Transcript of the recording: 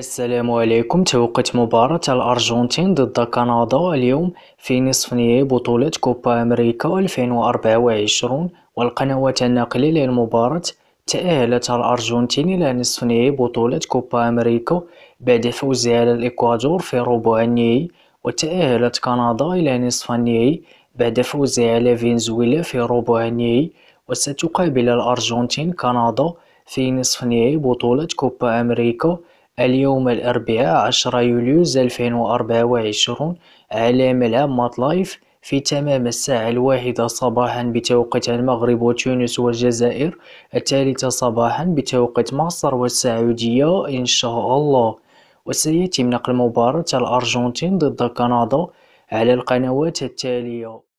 السلام عليكم. توقيت مباراة الأرجنتين ضد كندا اليوم في نصف نهائي بطولة كوبا أمريكا ألفين وأربعة وعشرون والقنوات الناقلة للمباراة تأهلت الأرجنتين إلى نصف نهائي بطولة كوبا أمريكا بعد فوزها على الإكوادور في ربع النهائي وتأهلت كندا إلى نصف النهائي بعد فوزها على فنزويلا في ربع النهائي وستقابل الأرجنتين كندا في نصف نهائي بطولة كوبا أمريكا اليوم الأربعاء عشرة يوليوز ألفين وأربعة وعشرون على ملعب MetLife في تمام الساعة الواحدة صباحا بتوقيت المغرب وتونس والجزائر الثالثة صباحا بتوقيت مصر والسعودية إن شاء الله. وسيتم نقل مباراة الأرجنتين ضد كندا على القنوات التالية.